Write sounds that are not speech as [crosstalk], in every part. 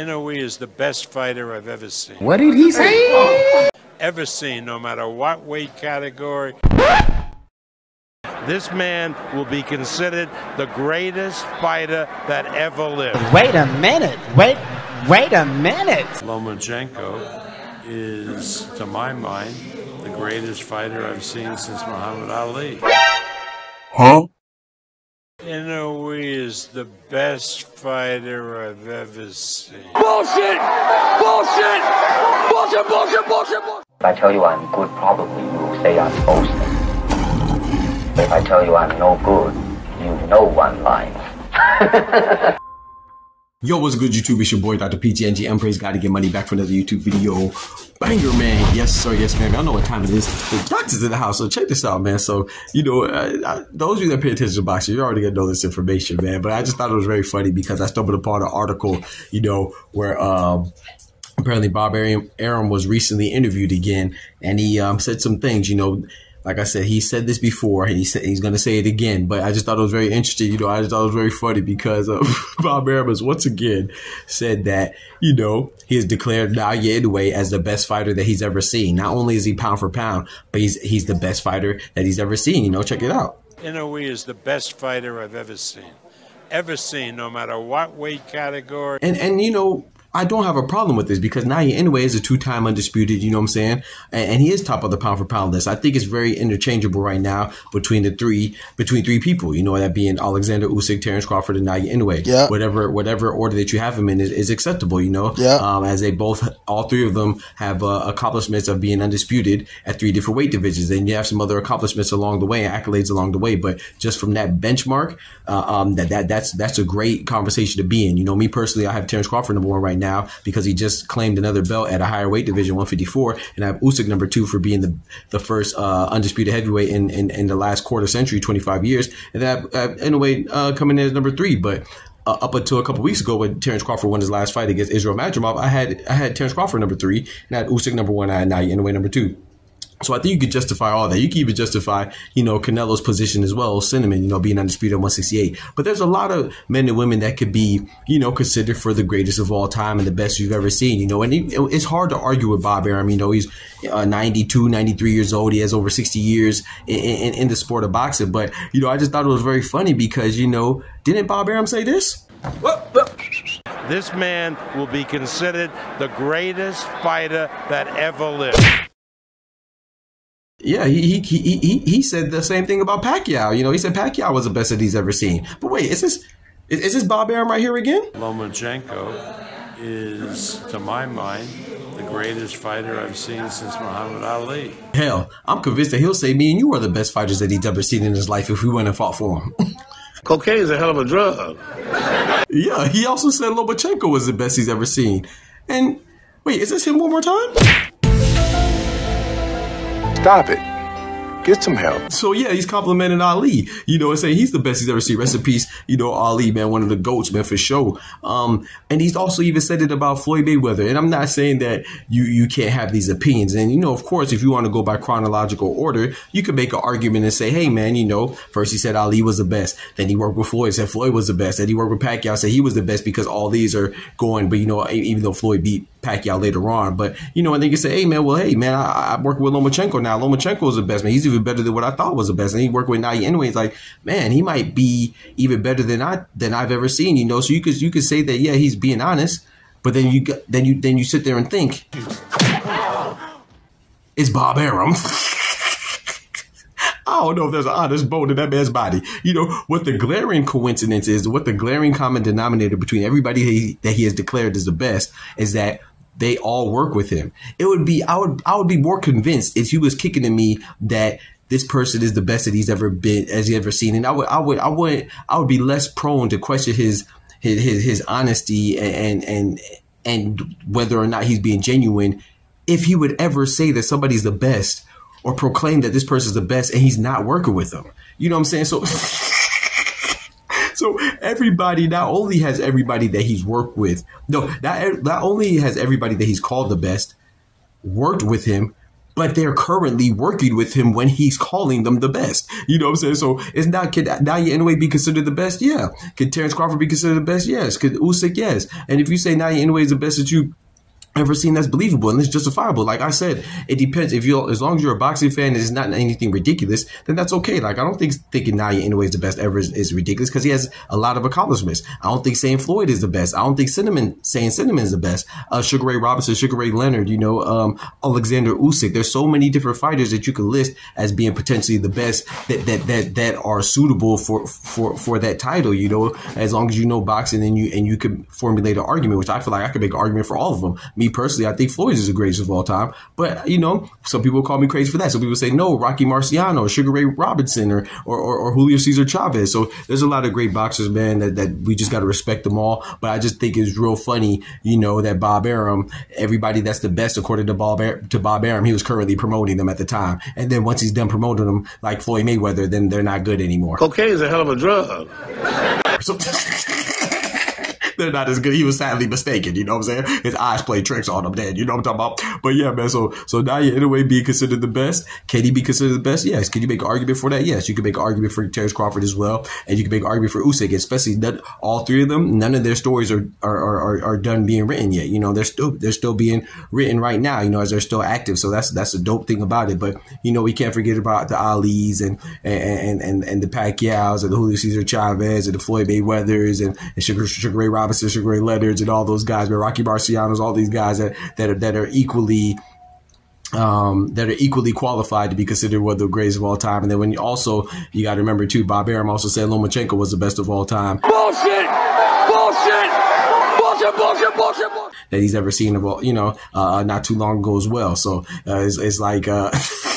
Inoue is the best fighter I've ever seen. What did he say? Ever seen, no matter what weight category. This man will be considered the greatest fighter that ever lived. Wait a minute. Wait, wait a minute. Lomachenko is, to my mind, the greatest fighter I've seen since Muhammad Ali. Huh? Inoue is the best fighter I've ever seen. Bullshit! Bullshit! Bullshit, bullshit, bullshit, bullshit! If I tell you I'm good, probably you will say I'm boasting. If I tell you I'm no good, you know one line. [laughs] Yo, what's good, YouTube? It's your boy, Dr. PTNG. Empress got to get money back for another YouTube video. Banger, man. Yes, sir. Yes, ma'am. Y'all know what time it is. The doctor's in the house, so check this out, man. So, you know, uh, I, those of you that pay attention to boxing, you're already going to know this information, man. But I just thought it was very funny because I stumbled upon an article, you know, where um, apparently Bob Arum was recently interviewed again, and he um, said some things, you know, like I said, he said this before. He said he's going to say it again, but I just thought it was very interesting. You know, I just thought it was very funny because uh, [laughs] Bob Arum's once again said that you know he has declared Naoya Inoue as the best fighter that he's ever seen. Not only is he pound for pound, but he's he's the best fighter that he's ever seen. You know, check it out. Inoue is the best fighter I've ever seen. Ever seen, no matter what weight category. And and you know, I don't have a problem with this because Naoya Inoue is a two-time undisputed, you know what I'm saying? And, and, he is top of the pound for pound list. I think it's very interchangeable right now between the three between three people, you know, that being Alexander Usyk, Terence Crawford, and Naoya Inoue. Yeah. Whatever whatever order that you have them in is, is acceptable, you know? Yeah. Um, as they both, all three of them have uh, accomplishments of being undisputed at three different weight divisions. And you have some other accomplishments along the way and accolades along the way. But just from that benchmark, uh, um, that, that that's that's a great conversation to be in. You know, me personally, I have Terence Crawford number one right now because he just claimed another belt at a higher weight division, 154, and I have Usyk number two for being the the first uh, undisputed heavyweight in, in, in the last quarter century, 25 years, and that in a way uh, coming in as number three, but. Uh, up until a couple weeks ago, when Terence Crawford won his last fight against Israel Madrimov, I had I had Terence Crawford number three, and I had Usyk number one, and I had Naoya Inoue number two. So I think you could justify all that. You could even justify, you know, Canelo's position as well, Cinnamon, you know, being undisputed at 168. But there's a lot of men and women that could be, you know, considered for the greatest of all time and the best you've ever seen, you know. And it's hard to argue with Bob Arum. You know, he's uh, 92, 93 years old. He has over 60 years in, in, in the sport of boxing. But, you know, I just thought it was very funny because, you know, didn't Bob Arum say this? This man will be considered the greatest fighter that ever lived. Yeah, he, he he he he said the same thing about Pacquiao. You know, he said Pacquiao was the best that he's ever seen. But wait, is this is, is this Bob Arum right here again? Lomachenko is, to my mind, the greatest fighter I've seen since Muhammad Ali. Hell, I'm convinced that he'll say me and you are the best fighters that he's ever seen in his life if we went and fought for him. [laughs] Cocaine is a hell of a drug. yeah, he also said Lomachenko was the best he's ever seen. And wait, is this him one more time? Stop it. Get some help. So yeah, he's complimenting Ali, you know, and saying he's the best he's ever seen. Rest in peace, you know, Ali, man, one of the goats, man, for sure. Um, and he's also even said it about Floyd Mayweather. And I'm not saying that you you can't have these opinions. And you know, of course, if you want to go by chronological order, you could make an argument and say, hey, man, you know, first he said Ali was the best, then he worked with Floyd, said Floyd was the best, then he worked with Pacquiao, said he was the best because all these are going. But you know, even though Floyd beat Pacquiao later on. But you know, and they can say, "Hey, man, well, hey, man, I, I work with Lomachenko now. Lomachenko is the best man. He's even better than what I thought was the best." And he worked with Naoya Inoue. It's like, man, he might be even better than I than I've ever seen. You know, so you could you could say that, yeah, he's being honest. But then you then you then you sit there and think, it's Bob Arum. [laughs] I don't know if there's an honest bone in that man's body. You know, what the glaring coincidence is, what the glaring common denominator between everybody that he, that he has declared is the best is that they all work with him. It would be I would I would be more convinced if he was kicking to me that this person is the best that he's ever been as he ever seen. And I would I would I would I would be less prone to question his his his, his honesty and and and whether or not he's being genuine if he would ever say that somebody's the best or proclaim that this person's the best and he's not working with them. You know what I'm saying? So [laughs] So everybody not only has everybody that he's worked with, no, not not only has everybody that he's called the best worked with him, but they're currently working with him when he's calling them the best. You know what I'm saying? So it's not can Naoya Inoue be considered the best? Yeah. Can Terence Crawford be considered the best? Yes. Could Usyk? Yes. And if you say Naoya Inoue is the best that you ever seen that's believable and it's justifiable. Like I said, it depends. If you as long as you're a boxing fan it's not anything ridiculous, then that's okay. Like I don't think thinking Naoya Inoue is the best ever is, is ridiculous because he has a lot of accomplishments. I don't think saying Floyd is the best. I don't think Cinnamon saying Cinnamon is the best. Uh, Sugar Ray Robinson, Sugar Ray Leonard, you know, um, Alexander Usyk. There's so many different fighters that you could list as being potentially the best that that that that are suitable for for for that title. You know, as long as you know boxing and you and you can formulate an argument, which I feel like I could make an argument for all of them. Me personally, I think Floyd is the greatest of all time. But you know, some people call me crazy for that. Some people say no, Rocky Marciano, or Sugar Ray Robinson, or or, or, or Julio Cesar Chavez. So there's a lot of great boxers, man. That, that we just got to respect them all. But I just think it's real funny, you know, that Bob Arum, everybody that's the best according to Bob to Bob Arum, he was currently promoting them at the time. And then once he's done promoting them, like Floyd Mayweather, then they're not good anymore. Cocaine is a hell of a drug. [laughs] They're not as good. He was sadly mistaken. You know what I'm saying? His eyes play tricks on him. Then you know what I'm talking about. But yeah, man. So so Naoya Inoue being considered the best. Can he be considered the best? Yes. Can you make an argument for that? Yes. You can make an argument for Terence Crawford as well, and you can make an argument for Usyk, especially that all three of them. None of their stories are are, are, are done being written yet. You know, they're still they're still being written right now. You know, as they're still active. So that's that's a dope thing about it. But you know, we can't forget about the Ali's and and and and the Pacquiao's and the Julio Cesar Chavez and the Floyd Mayweathers and, and Sugar, Sugar Ray Robinson, Sugar Ray Leonards and all those guys, but Rocky Marciano's, all these guys that that are that are equally um, that are equally qualified to be considered one of the greatest of all time. And then when you also you got to remember too, Bob Arum also said Lomachenko was the best of all time Bullshit! Bullshit! Bullshit, bullshit, bullshit, bullshit. that he's ever seen of all, you know, uh, not too long ago as well. So uh, it's, it's like. Uh, [laughs]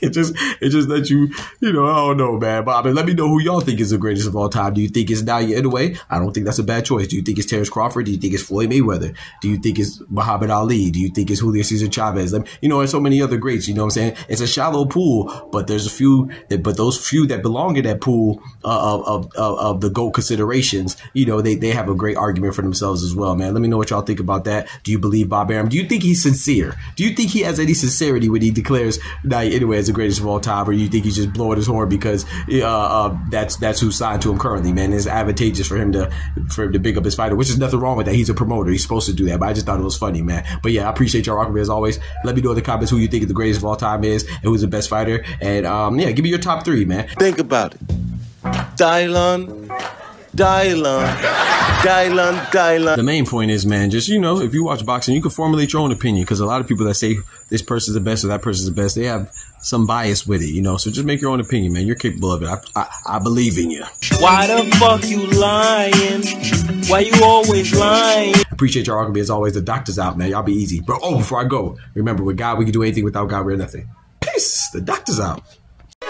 [laughs] It just, it just that you, you know, I don't know, man. But I mean, let me know who y'all think is the greatest of all time. Do you think it's Naoya Inoue? I don't think that's a bad choice. Do you think it's Terence Crawford? Do you think it's Floyd Mayweather? Do you think it's Muhammad Ali? Do you think it's Julio Cesar Chavez? Like, you know, there's so many other greats. You know what I'm saying? It's a shallow pool, but there's a few that, but those few that belong in that pool uh, of, of, of, of the GOAT considerations, you know, they, they have a great argument for themselves as well, man. Let me know what y'all think about that. Do you believe Bob Arum? Do you think he's sincere? Do you think he has any sincerity when he declares Inoue as the greatest of all time, or you think he's just blowing his horn because uh, uh, that's that's who's signed to him currently, man? It's advantageous for him to for him to big up his fighter, which is nothing wrong with that. He's a promoter; he's supposed to do that. But I just thought it was funny, man. But yeah, I appreciate y'all rocking me as always. Let me know in the comments who you think the greatest of all time is and who's the best fighter, and um, yeah, give me your top three, man. Think about it. Dylon, Dylon, Dylon, Dylon. The main point is, man, just you know, if you watch boxing, you can formulate your own opinion because a lot of people that say this person's the best or that person's the best, they have some bias with it, you know. So just make your own opinion, man. You're capable of it. I, I, I believe in you. Why the fuck you lying? Why you always lying? Appreciate y'all rocking me as always. The doctor's out, man. Y'all be easy, bro. Oh, before I go, remember with God we can do anything. Without God we're nothing. Peace. The doctor's out.